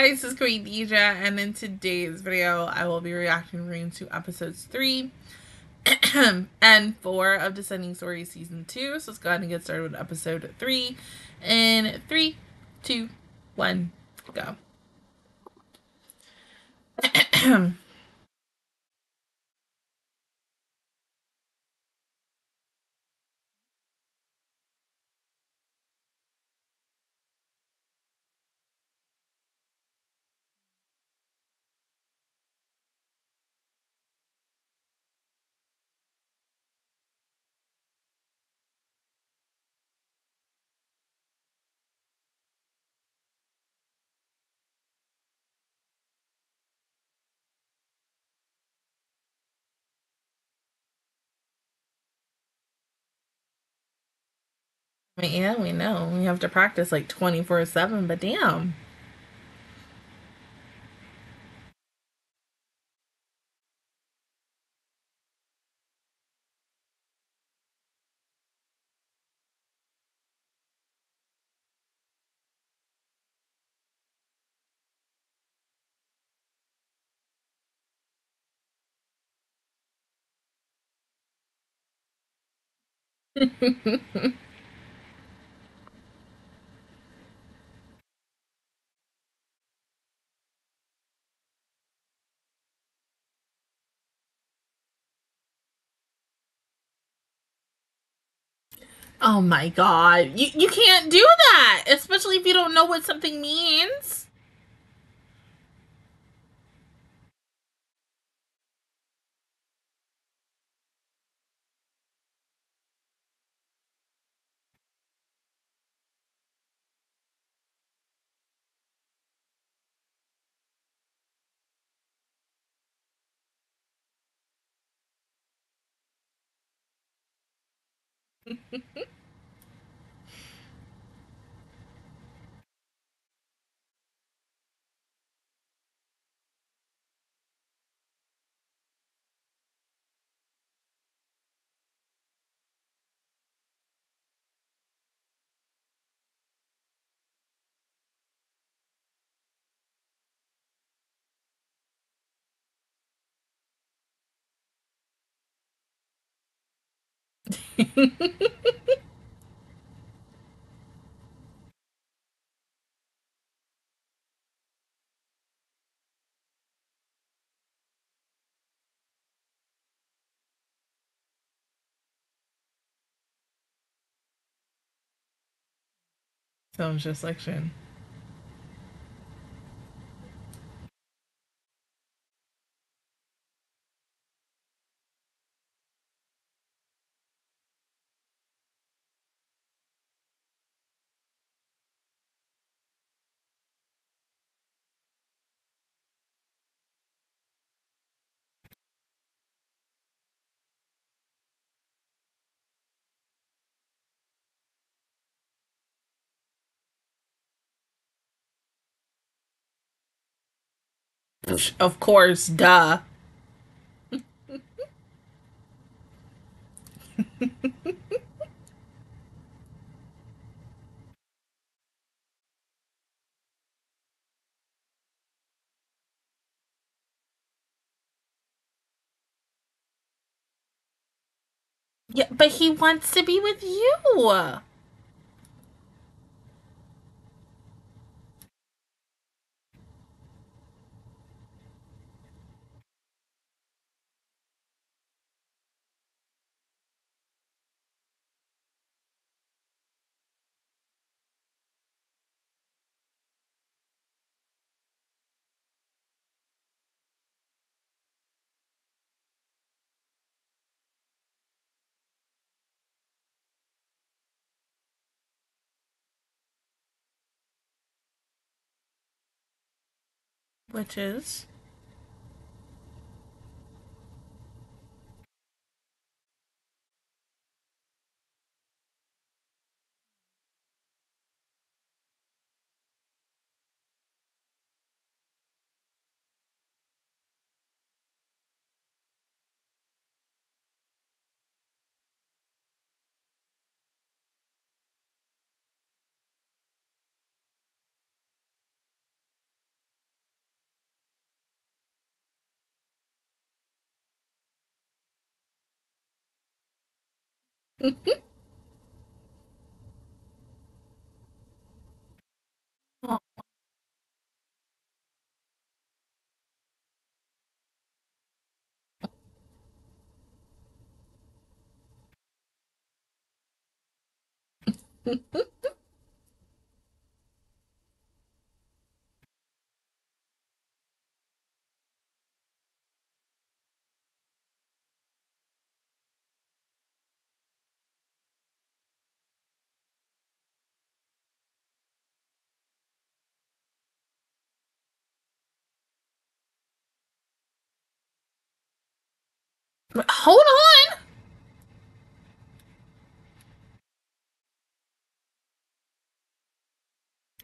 guys, this is Dija, and in today's video, I will be reacting to episodes 3 and 4 of Descending Story Season 2. So let's go ahead and get started with episode 3 in 3, 2, 1, go. Yeah, we know. We have to practice like 24 7, but damn. Oh my god. You you can't do that, especially if you don't know what something means. Sounds just like Shin. Of course, duh. yeah, but he wants to be with you. Which is? 嗯哼，哦，Hold on.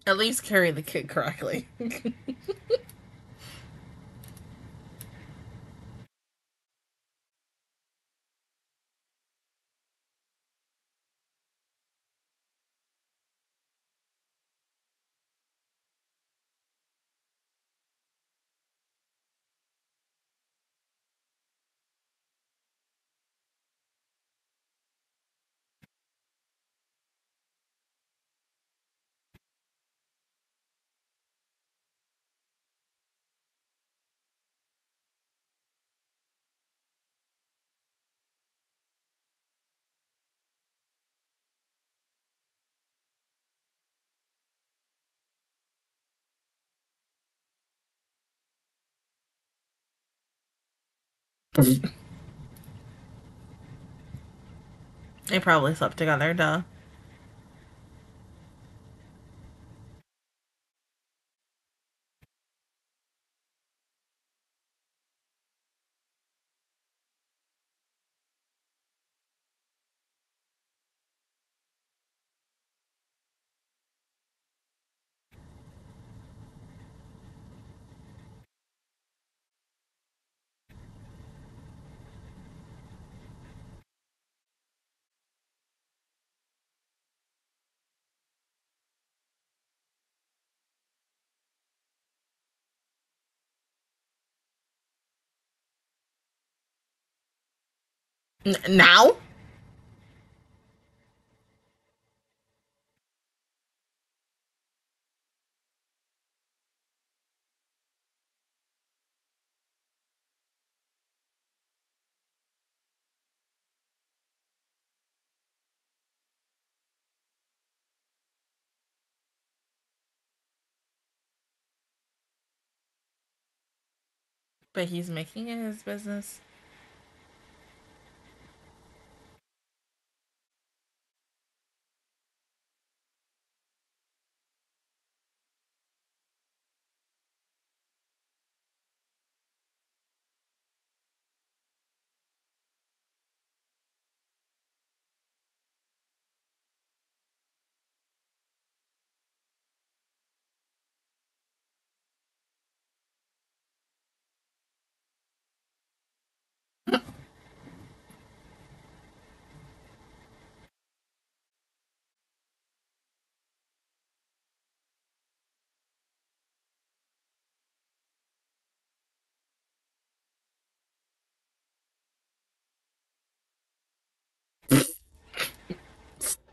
At least carry the kid correctly. they probably slept together, duh. Now? But he's making it his business.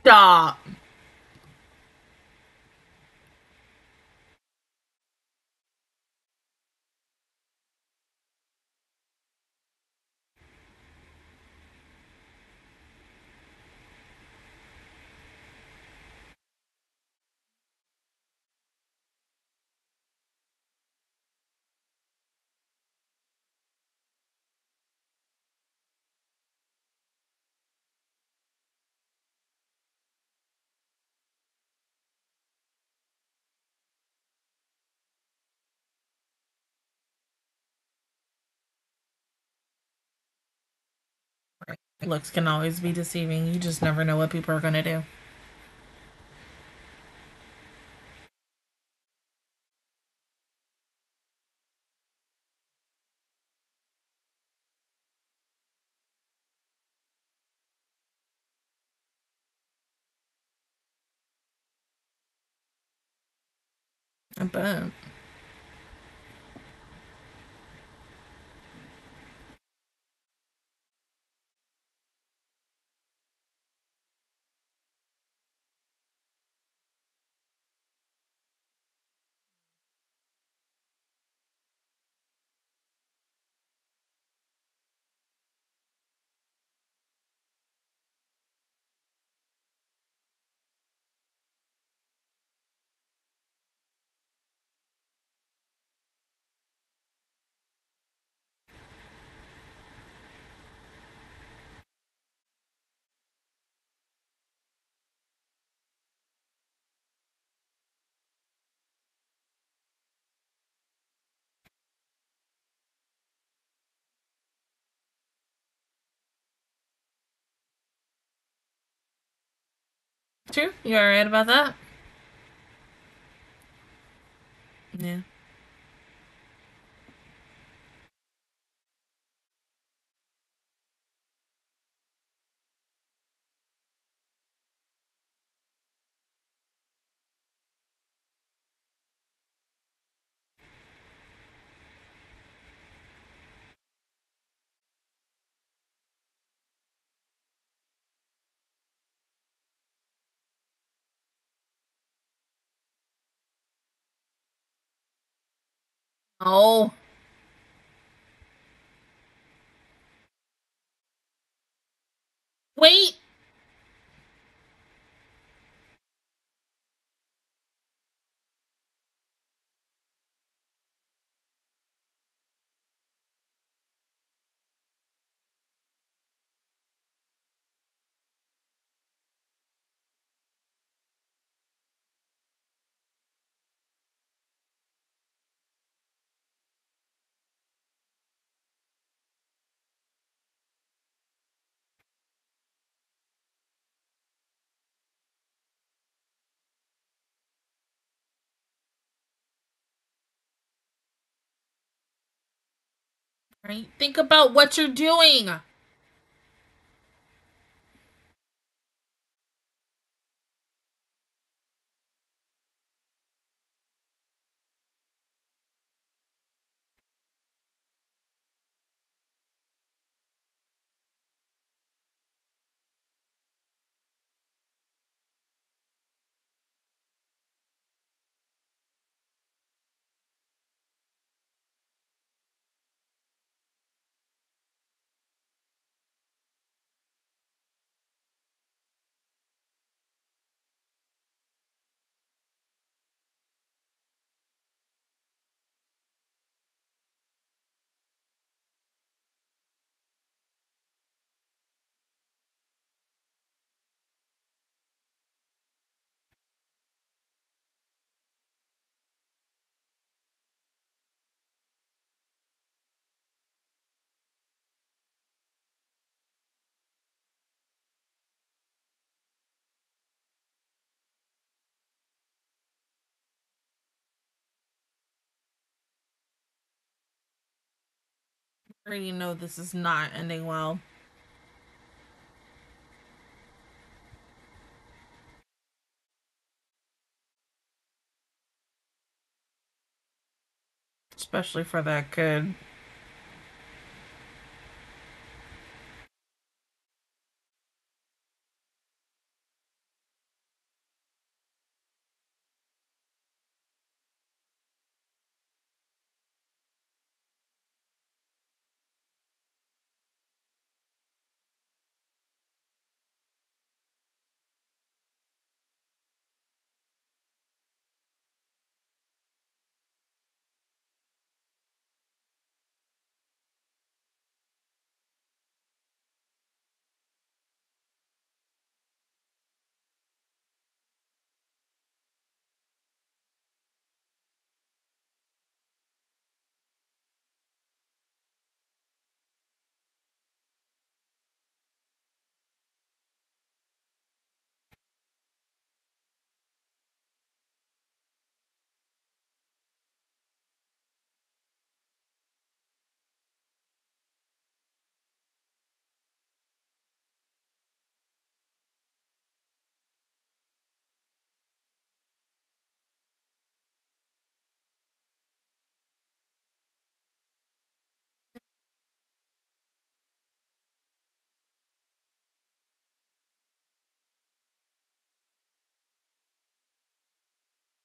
Stop. Looks can always be deceiving. You just never know what people are going to do. But True. You are right about that. Yeah. Oh. Wait. Think about what you're doing. Already know this is not ending well. Especially for that kid.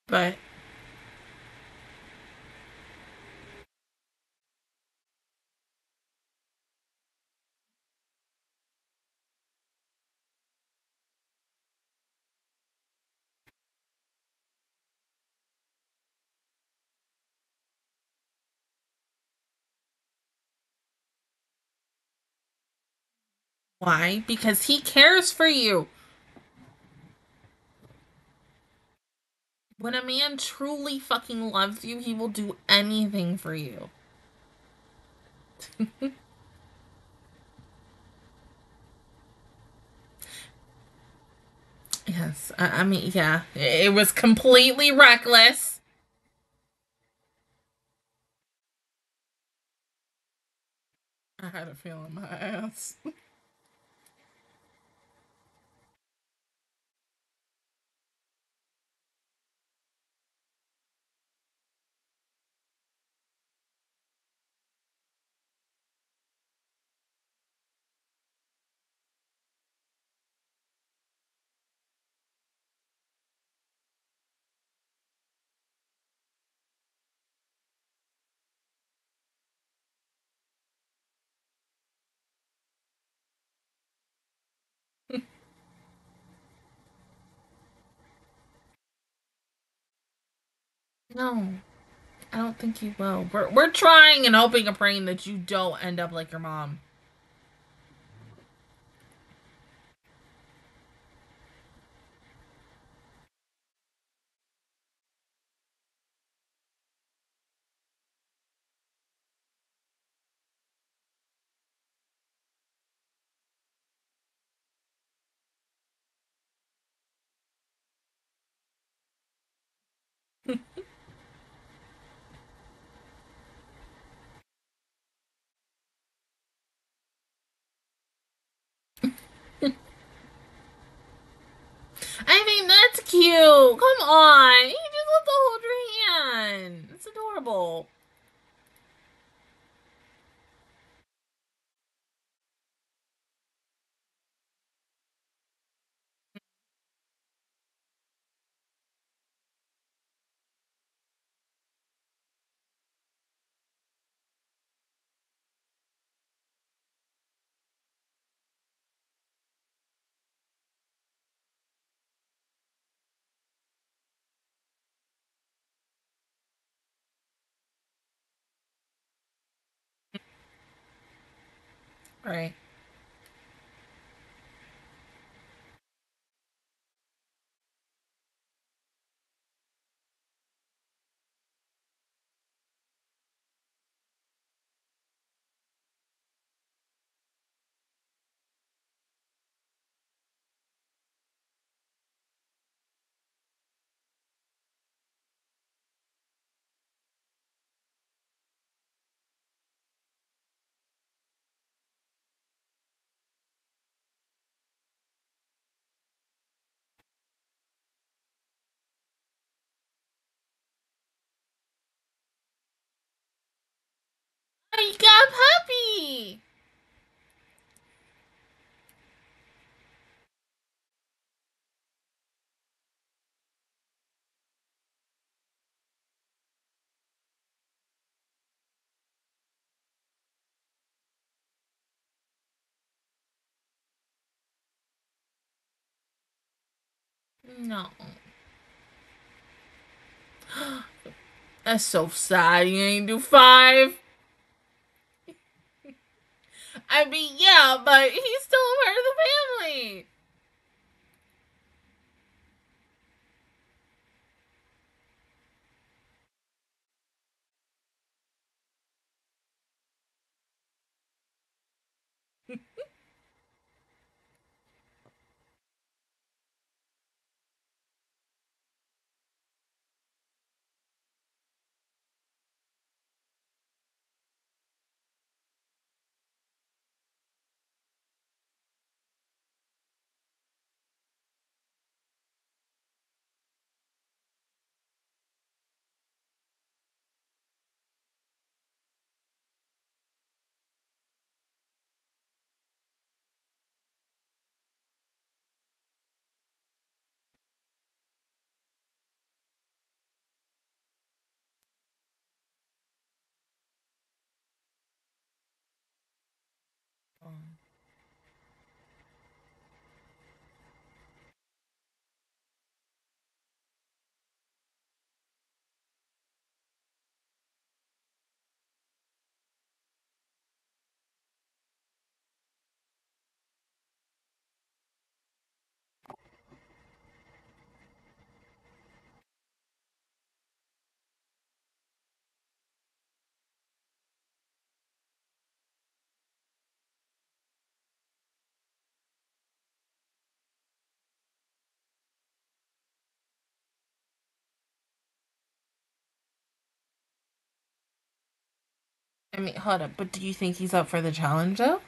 But why? Because he cares for you. When a man truly fucking loves you, he will do anything for you. Yes, I, I mean, yeah, it was completely reckless. I had a feel in my ass. No, I don't think you will. We're we're trying and hoping and praying that you don't end up like your mom. I think that's cute. Come on, you just love to hold your hand. It's adorable. Right. Oh, you got a puppy. No. That's so sad. You ain't do five. I mean, yeah, but he's still a part of the family. I mean, hold up, but do you think he's up for the challenge though?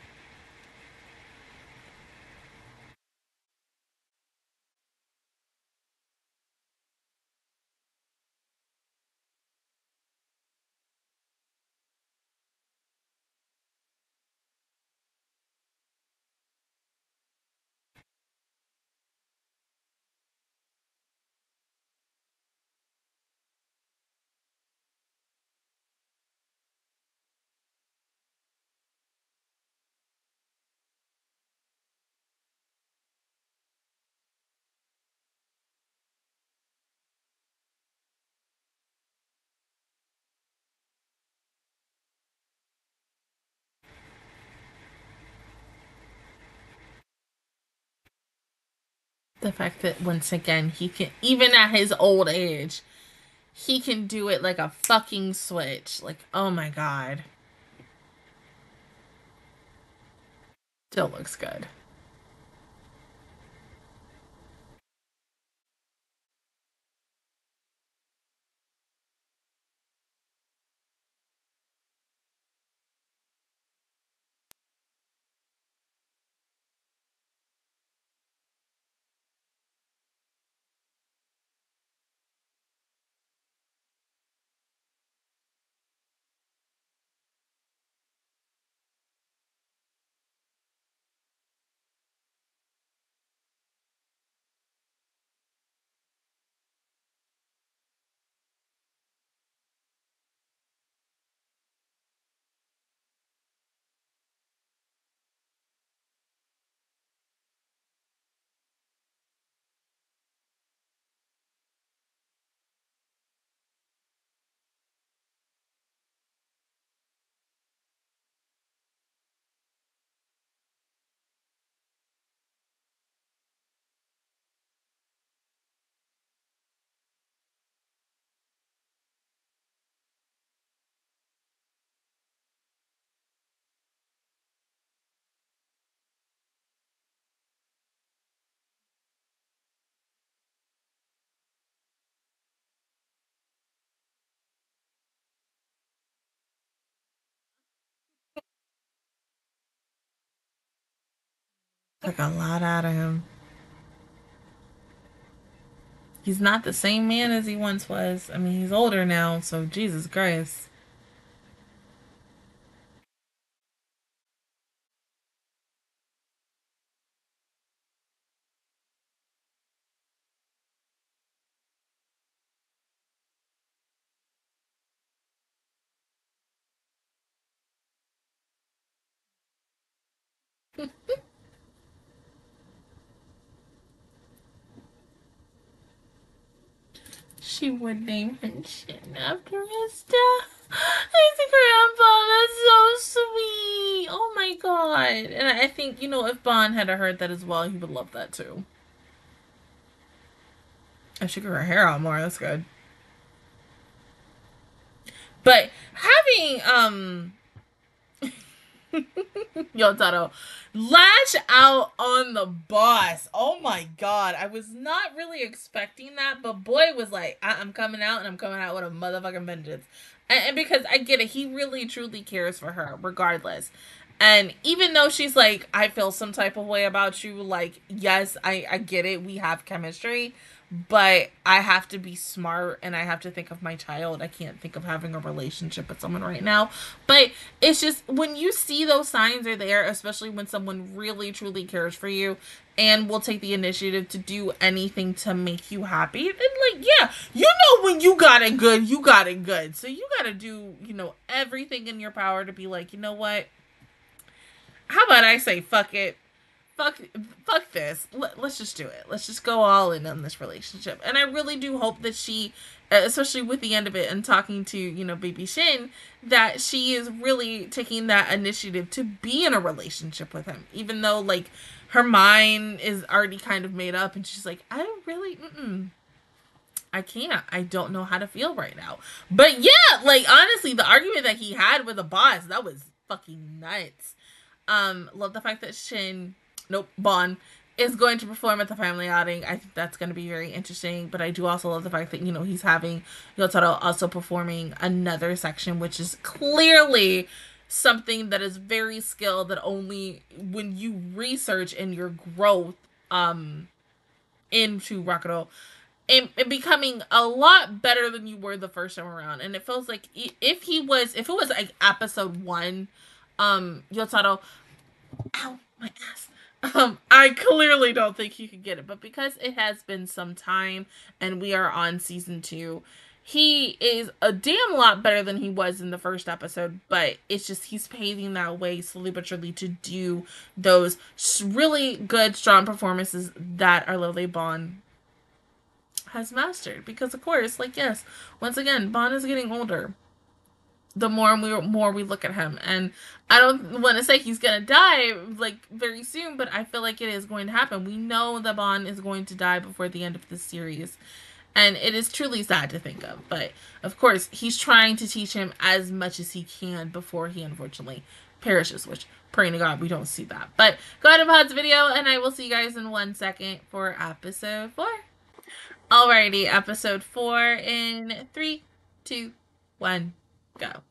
The fact that once again he can even at his old age he can do it like a fucking switch. Like oh my god. Still looks good took a lot out of him. He's not the same man as he once was. I mean he's older now so jesus christ she would name her shit after Mista. He's a grandpa. That's so sweet. Oh my god. And I think, you know, if Ban had heard that as well, he would love that too. I should grow her hair out more. That's good. But having um Yotaro lash out on the boss. Oh my god. I was not really expecting that, but boy was like, I- am coming out and I'm coming out with a motherfucking vengeance. And, and because I get it, he really truly cares for her, regardless. And even though she's like, I feel some type of way about you, like, yes, I, I get it. We have chemistry but I have to be smart and I have to think of my child. I can't think of having a relationship with someone right now. But it's just when you see those signs are there, especially when someone really truly cares for you and will take the initiative to do anything to make you happy. And like, yeah, you know when you got it good, you got it good. So you got to do, you know, everything in your power to be like, you know what? How about I say fuck it? Fuck fuck this Let, us just do it let's just go all in on this relationship and i really do hope that she especially with the end of it and talking to you know baby shin that she is really taking that initiative to be in a relationship with him even though like her mind is already kind of made up and she's like i don't really mm-mm. I can't. I don't know how to feel right now. But yeah, like honestly, the argument that he had with the boss, that was fucking nuts. Um, love the fact that Shin nope, Ban is going to perform at the family outing. I think that's going to be very interesting. But I do also love the fact that, you know, he's having Yotaro also performing another section, which is clearly something that is very skilled that only when you research in your growth um into Rakugo and, and becoming a lot better than you were the first time around. And it feels like if he was if it was like episode one, um Yotaro ow my ass um, I clearly don't think he could get it, but because it has been some time and we are on season two, he is a damn lot better than he was in the first episode. But it's just he's paving that way slowly but surely to do those really good, strong performances that our lovely Bon has mastered. Because of course, like yes, once again, Bon is getting older the more we more we look at him. And i don't want to say he's gonna die like very soon but i feel like it is going to happen. We know that Bon is going to die before the end of the series. And it is truly sad to think of but of course he's trying to teach him as much as he can before he unfortunately perishes which praying to god we don't see that. But go ahead and pause the video and i will see you guys in one second for episode four. Alrighty episode four in three two one go.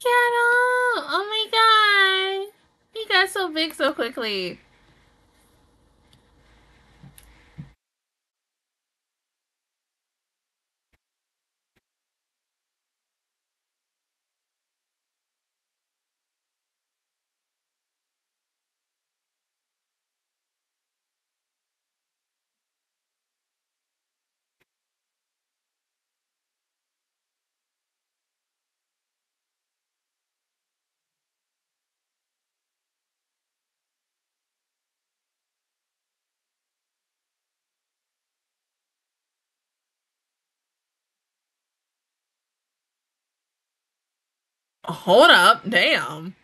Shadow! Oh my god! He got so big so quickly. Hold up, damn.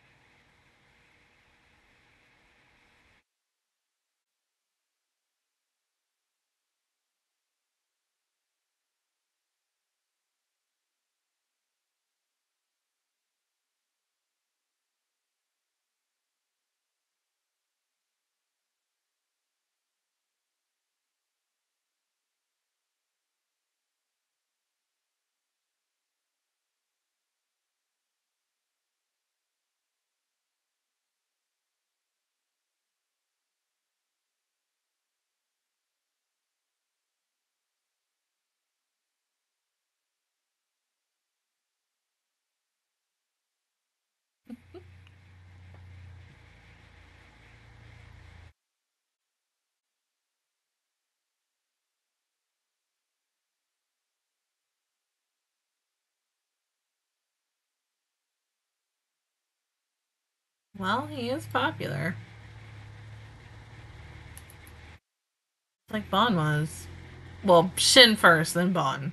Well, he is popular. Like Bon was. Well, Shin first, then Bon.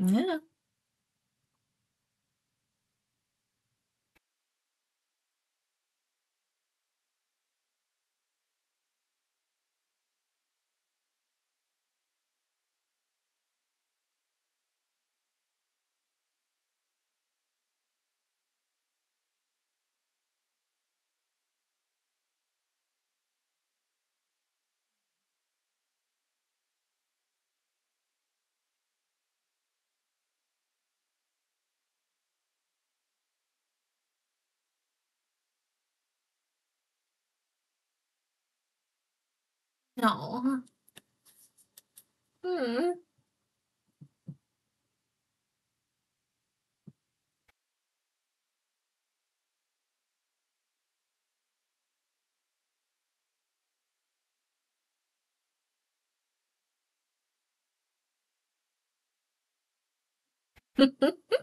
Yeah. No. Hmm.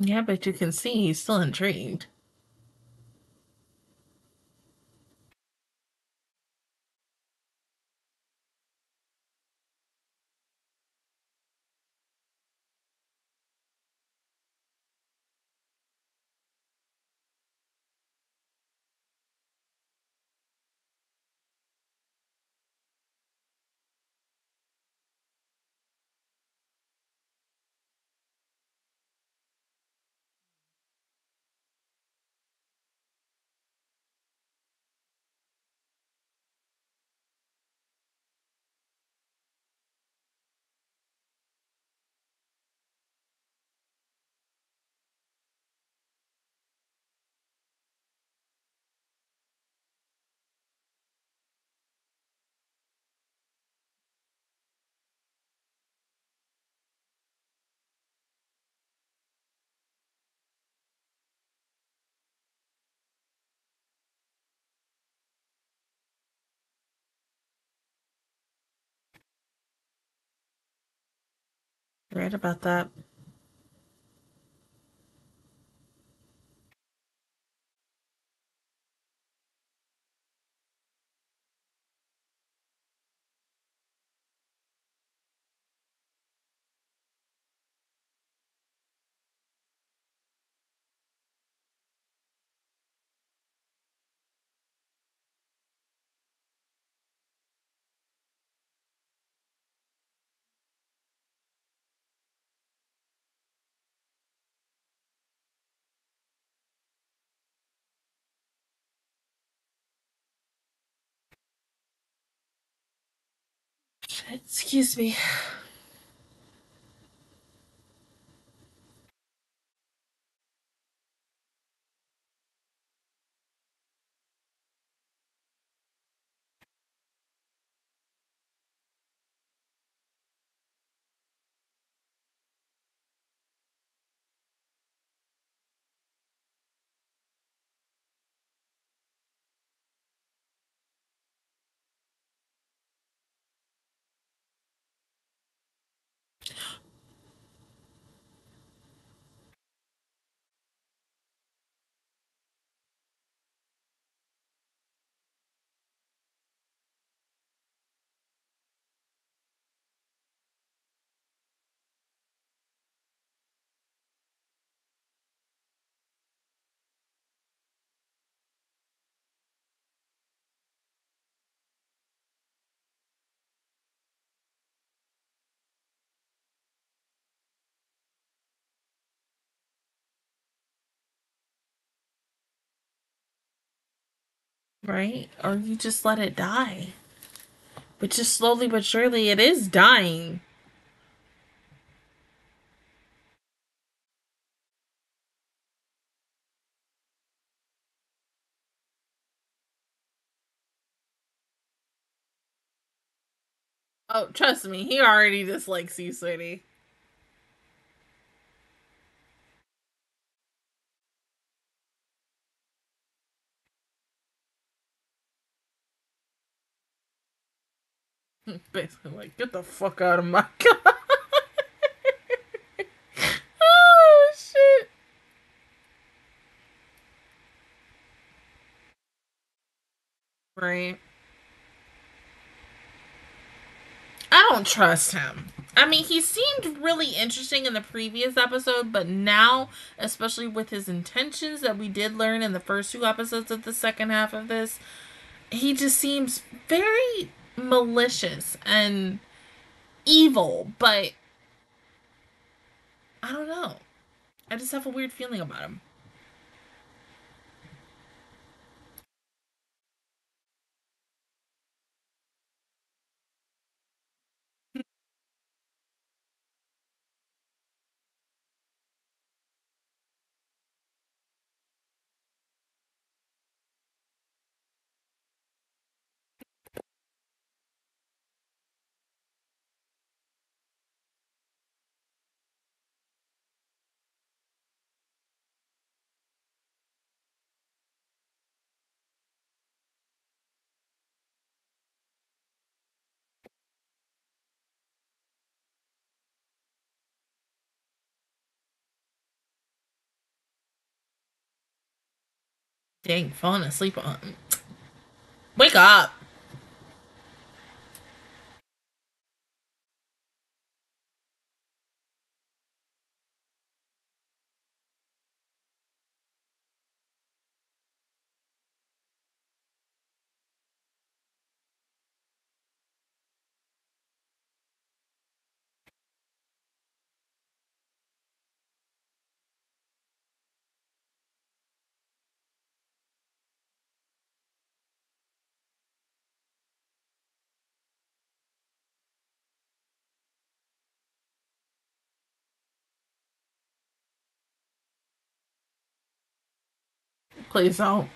Yeah, but you can see he's still intrigued. Right about that. Excuse me. Right? Or you just let it die. But just slowly but surely it is dying. Oh, trust me, he already dislikes you, sweetie. Basically, like, get the fuck out of my car. oh, shit. Right. I don't trust him. I mean, he seemed really interesting in the previous episode, but now, especially with his intentions that we did learn in the first two episodes of the second half of this, he just seems very malicious and evil, but I don't know. I just have a weird feeling about him. Dang, falling asleep on. Wake up! Please don't.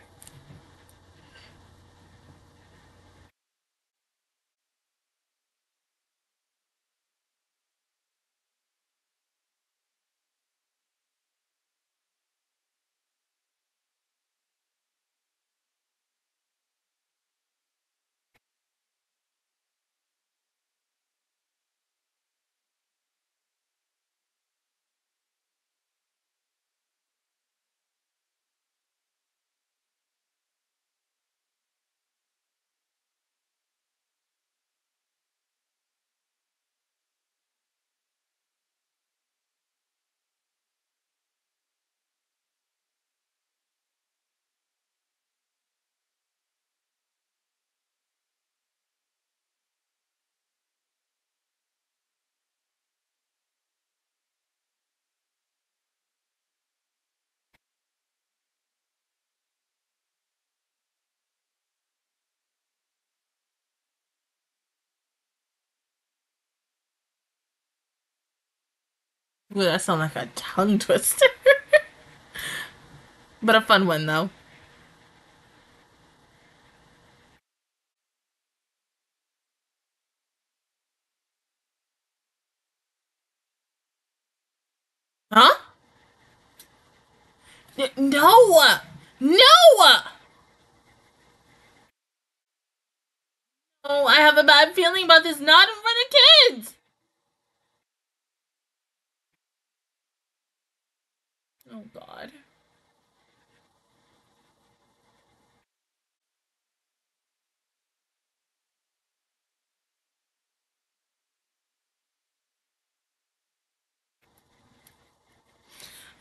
That sounds like a tongue twister. but a fun one, though. Huh? No! No! Oh, I have a bad feeling about this. Not in front of kids. Oh God.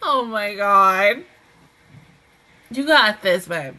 Oh my God. You got this, babe.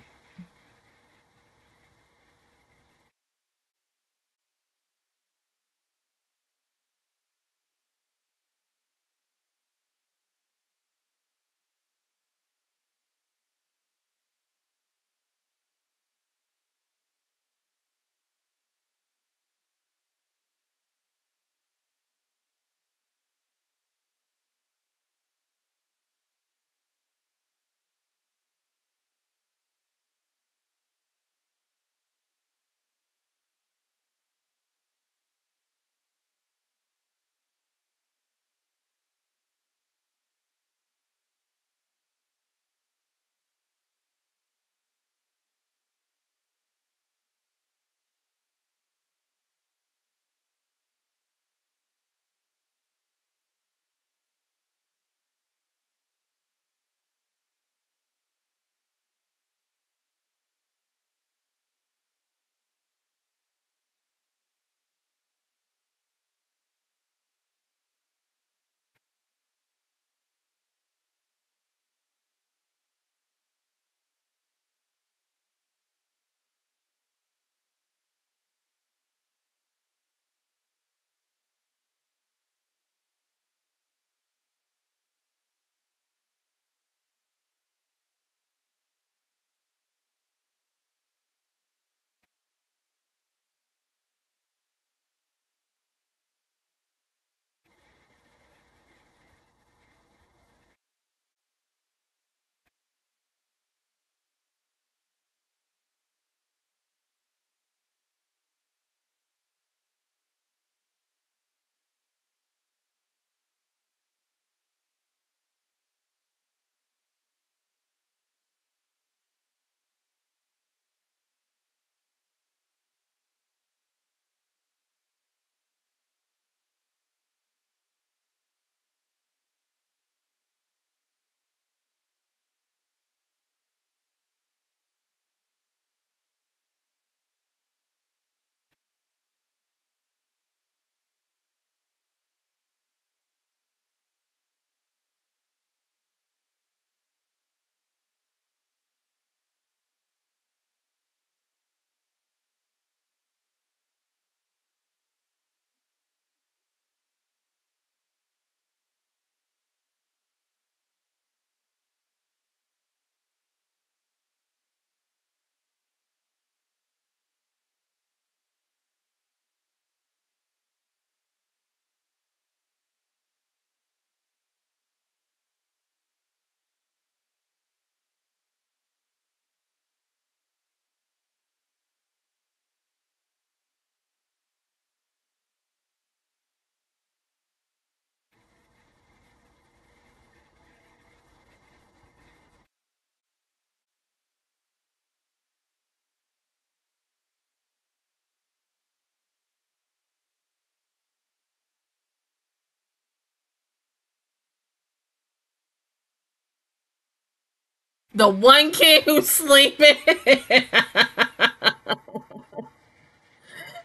The one kid who's sleeping.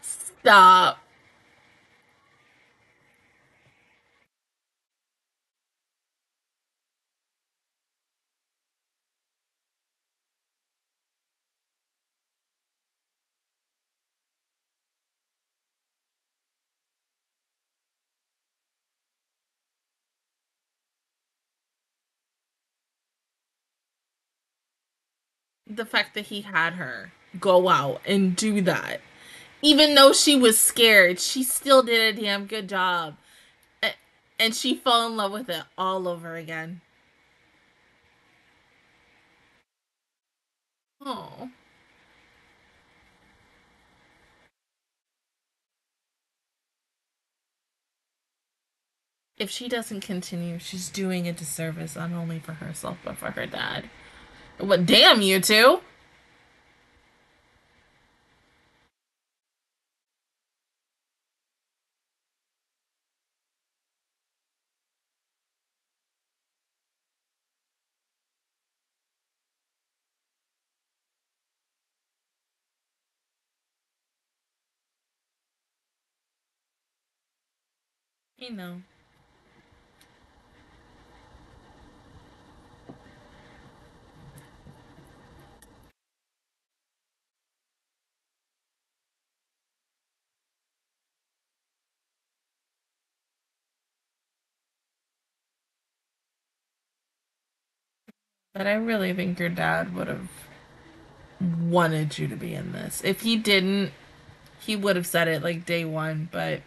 Stop. The fact that he had her go out and do that. Even though she was scared, she still did a damn good job. And she fell in love with it all over again. Oh. If she doesn't continue, she's doing a disservice not only for herself but for her dad. What? Damn you two! You know. But I really think your dad would have wanted you to be in this. If he didn't, he would have said it like day one, but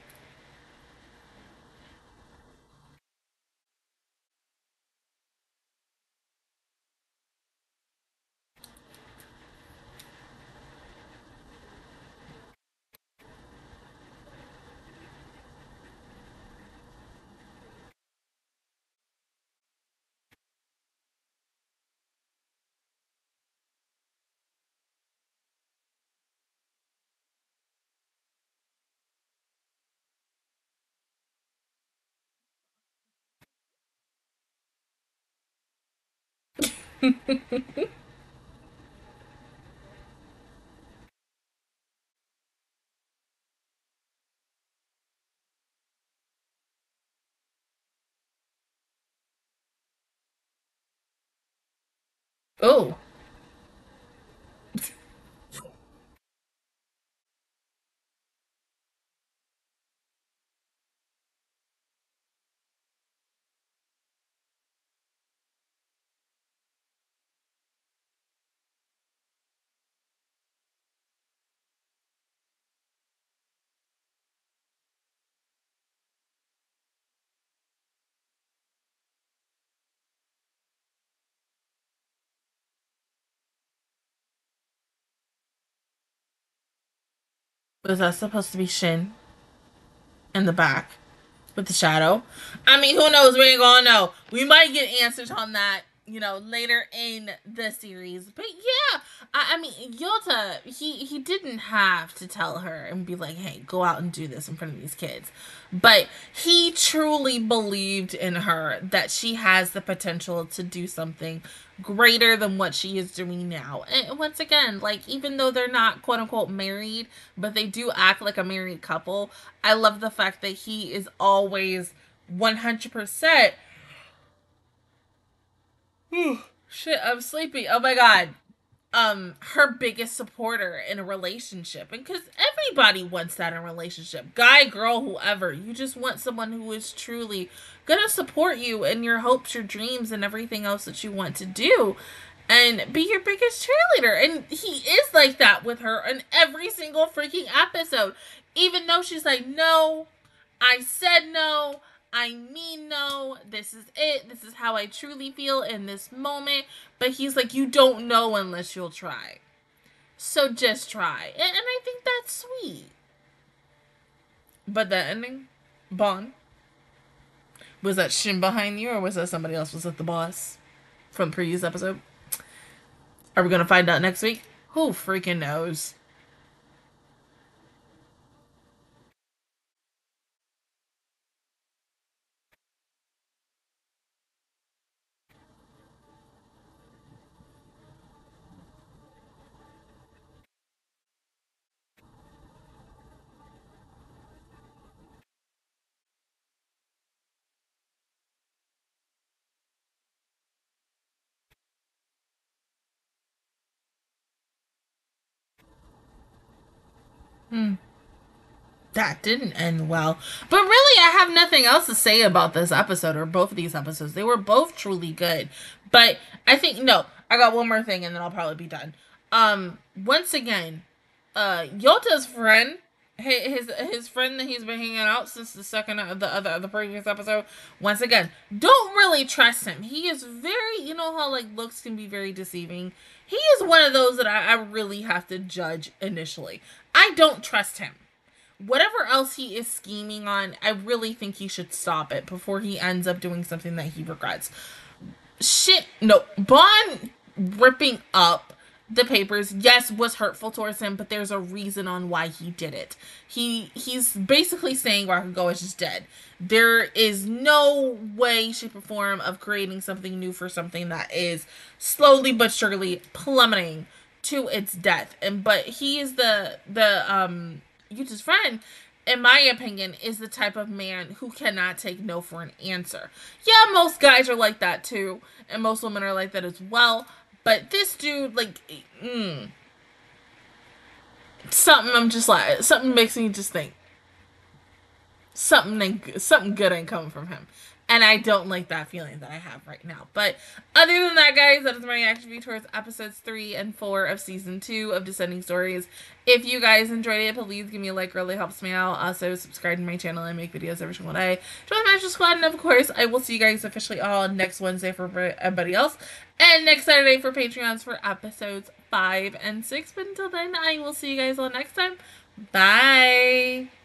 oh. Was that supposed to be Shin? In the back with the shadow? I mean, who knows? We ain't gonna know. We might get answers on that, you know, later in the series. But yeah, I, I mean, Yota, he he didn't have to tell her and be like, "Hey, go out and do this in front of these kids," but he truly believed in her that she has the potential to do something greater than what she is doing now. And once again, like even though they're not quote unquote married, but they do act like a married couple, I love the fact that he is always 100% Shit, I'm sleepy. Oh my god. Um her biggest supporter in a relationship. And because everybody wants that in a relationship. Guy girl whoever. You just want someone who is truly gonna support you in your hopes your dreams and everything else that you want to do. And be your biggest cheerleader. And he is like that with her in every single freaking episode. Even though she's like no i said no I mean no, this is it. This is how I truly feel in this moment. But he's like, you don't know unless you'll try. So just try. And, and I think that's sweet. But the ending, Bon, was that Shin behind you or was that somebody else? Was that the boss from the previous episode? Are we going to find out next week? Who freaking knows? Hmm. That didn't end well. But really, I have nothing else to say about this episode or both of these episodes. They were both truly good. But I think, no, I got one more thing and then I'll probably be done. Um, once again, uh, Yota's friend his his friend that he's been hanging out since the second of the other the previous episode. Once again, don't really trust him. He is very you know how like looks can be very deceiving. He is one of those that I, I really have to judge initially. I don't trust him. Whatever else he is scheming on, I really think he should stop it before he ends up doing something that he regrets. Shit, no, Bon ripping up the papers yes was hurtful towards him but there's a reason on why he did it he he's basically saying Rakugo is just dead there is no way shape or form of creating something new for something that is slowly but surely plummeting to its death and but he is the the um Yota's friend in my opinion, is the type of man who cannot take no for an answer. Yeah, most guys are like that too, and most women are like that as well. But this dude, like, mm, something I'm just like, something makes me just think something something good ain't coming from him. And I don't like that feeling that I have right now. But other than that, guys, that is my reaction view towards episodes three and four of season two of Descending Stories. If you guys enjoyed it, please give me a like, really helps me out. Also, subscribe to my channel. I make videos every single day. Join the Master Squad, and of course, I will see you guys officially all next Wednesday for everybody else, and next Saturday for Patreons for episodes five and six. But until then, I will see you guys all next time. Bye.